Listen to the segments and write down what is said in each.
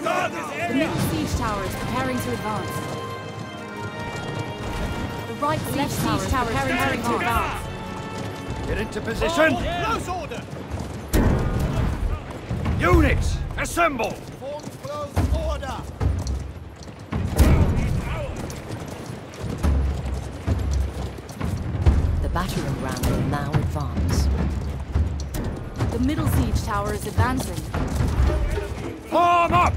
The middle siege tower is preparing to advance. The right siege tower is preparing to advance. Get into position. Oh, close order! Units, assemble. Form close order! The battering ram will now advance. The middle siege tower is advancing. Form up.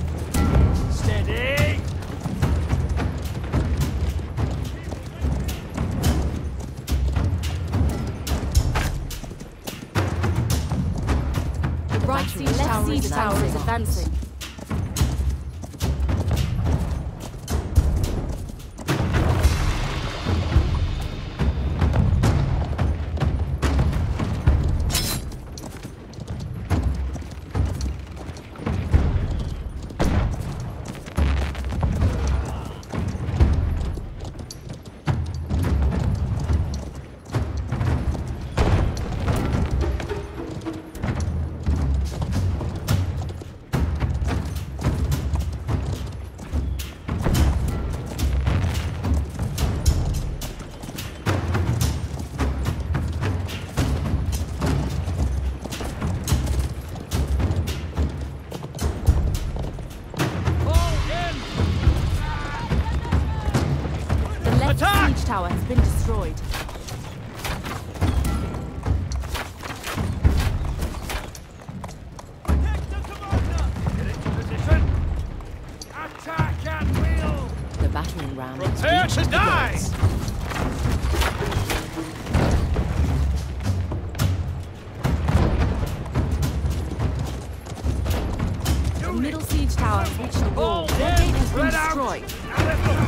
The right siege left tower, siege tower tower is is advancing. Prepare reached to die. The middle siege tower has reached the wall. All Their in. gate has been destroyed. Now.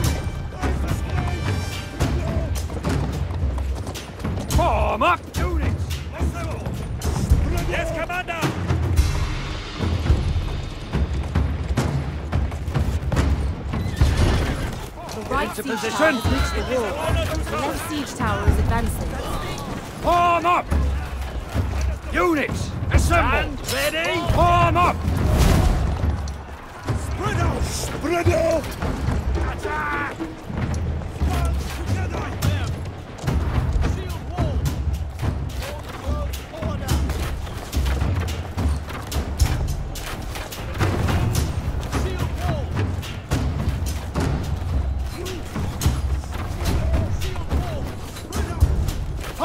Form up. Right into siege position. tower has reached the wall. The left siege tower is advancing. Arm up! Units, assemble! Stand ready. Arm up! Spread out! Spread out! Attack!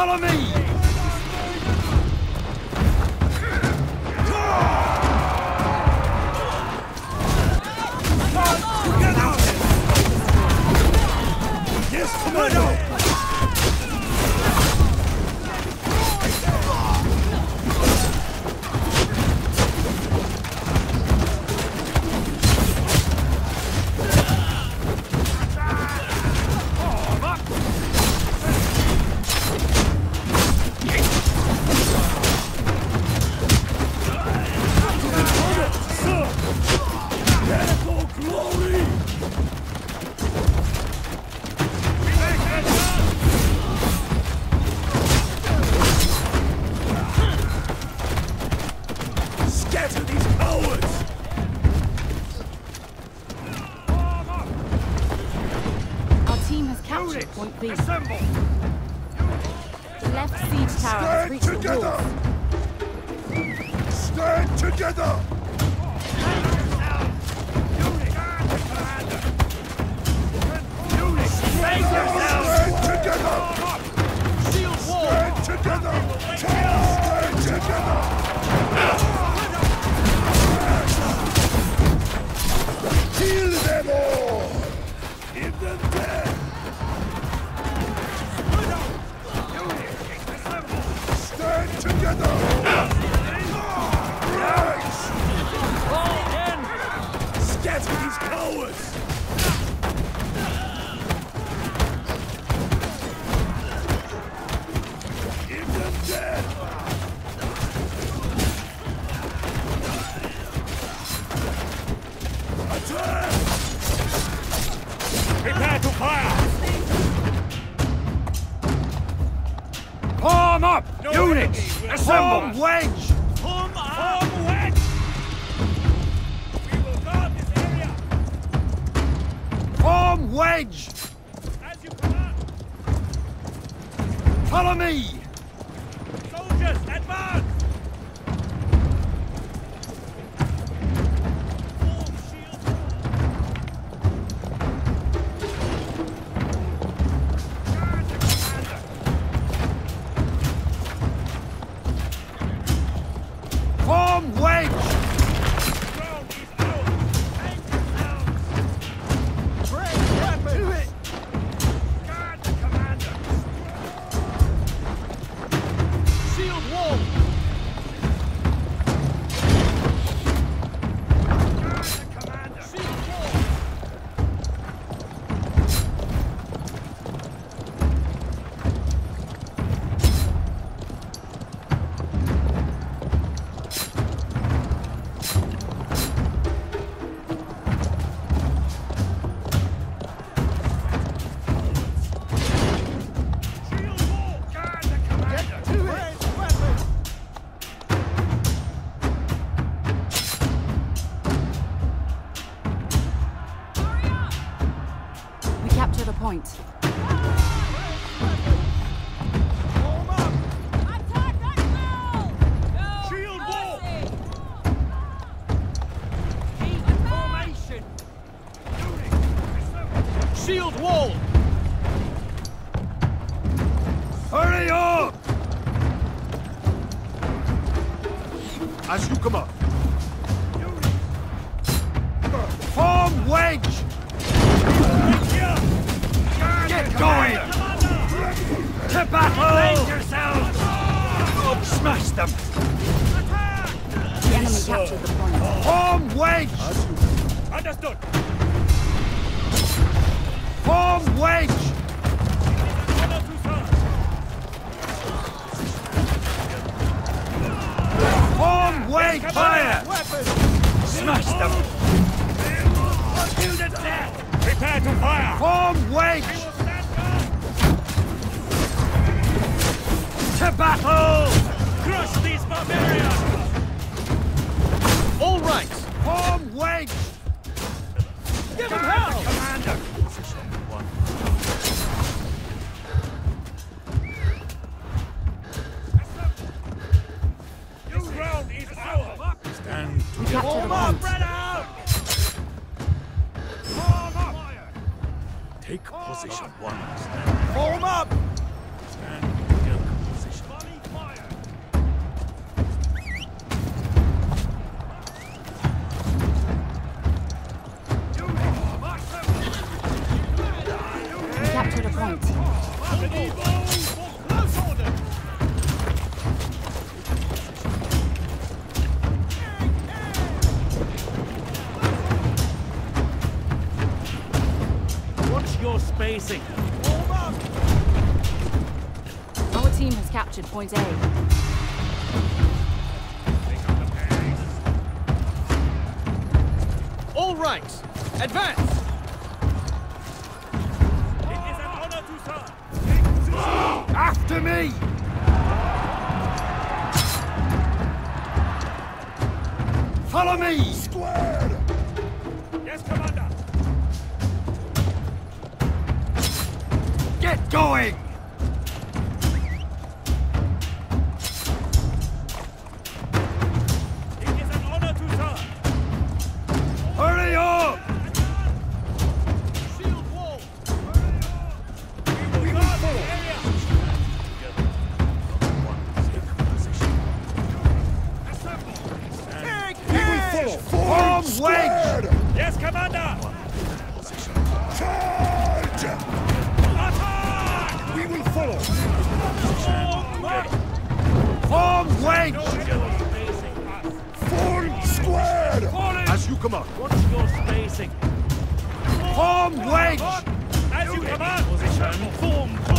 Follow me! Our team has captured Units, point B. assemble! The left siege tower has Stand reached the together! wall. Stand together! Units, save yourselves! Stand together! Scatter these cowards! Wedge! As you command! Follow me! Soldiers, advance! To battle! yourselves! Smash them! The enemy captured the point. Form wedge! Understood! Form wedge! Order to serve! Form wedge! Fire! Smash them! To the death! Prepare to fire! Form wedge! Battle! Crush these barbarians! All right! Form wedge! Give them hell! Commander! This round is ours! Stand We Form up! Spread out! Form up! Take position one. Form up! Point. Watch your spacing. Our team has captured point A. All right, advance. After me! Follow me! Squared. Yes, Commander. Get going! Assemble. Form wedge! Yes, Commander. Charge! Attack! We will follow. Form right. Form squared! As you command. What's your spacing. Form wedge! As you command. Position. Form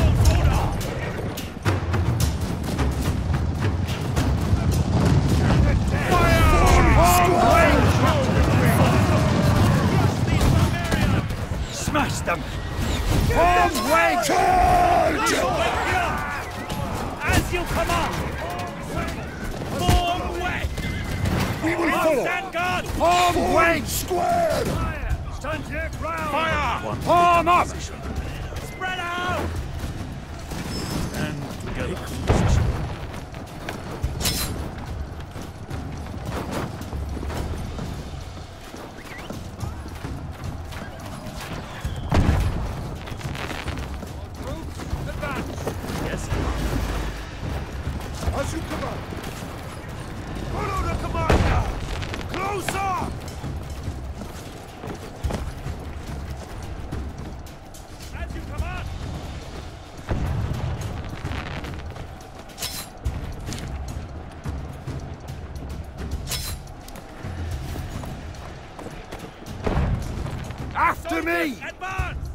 After me! Advance!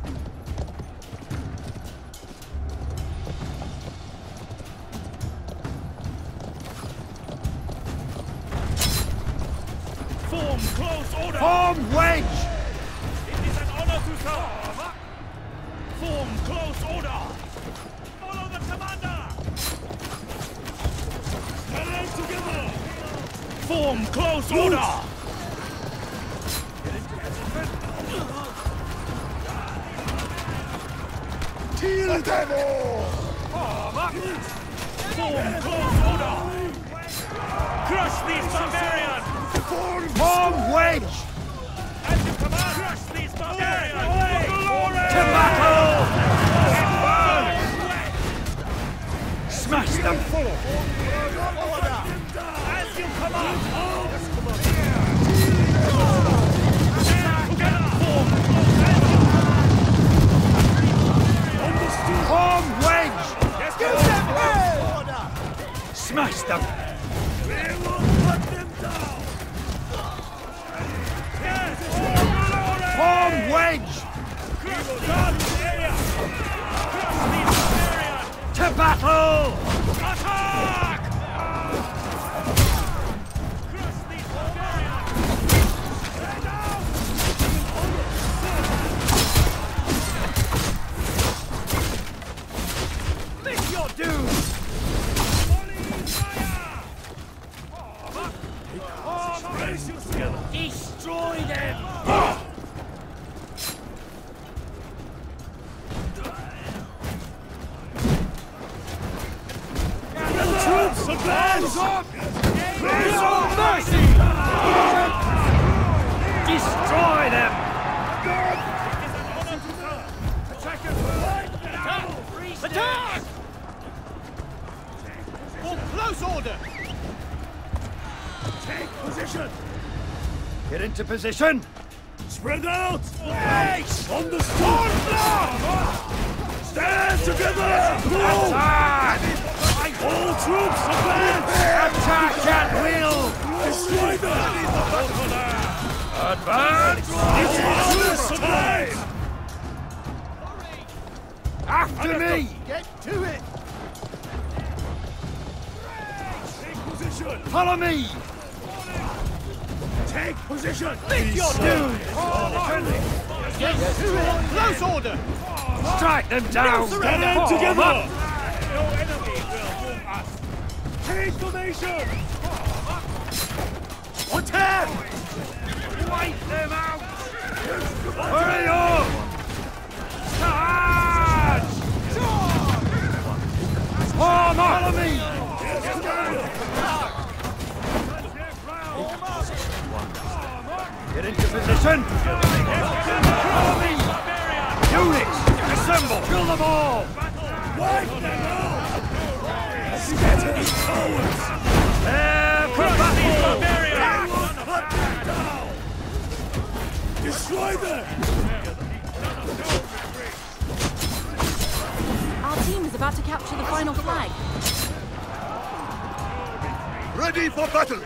Form close order! Form wedge! It is an honor to serve! Form close order! Follow the commander! Stand together! Form close order! Kill them all! Form close order! Crush these barbarians! Form Form wedge! As you command! Crush these barbarians! To battle! Smash them! As Form wedge! Give them Smash them! We will put them down! Yes! Wedge! Crush the area! Crush these barbarians! To battle! Attack! For close order! Take position! Get into position! Spread out! Wait! On the storm floor! Stand together! Attack! All troops advance! Attack at will! Destroy them! Advance! It's our time! After me! Get to it! Take position! Follow me! Take position! Lick your doom! Close order! Strike them down! Stand Form together! up. No enemy will move us! Take formation! Attack! Wipe them out! Form up! Follow me! Get into position! Follow me! Units, assemble! Kill them all! Wipe them out! Scatter these cowards! There for battle! Destroy them! About to capture the final flag. ready for battle.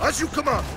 As you command.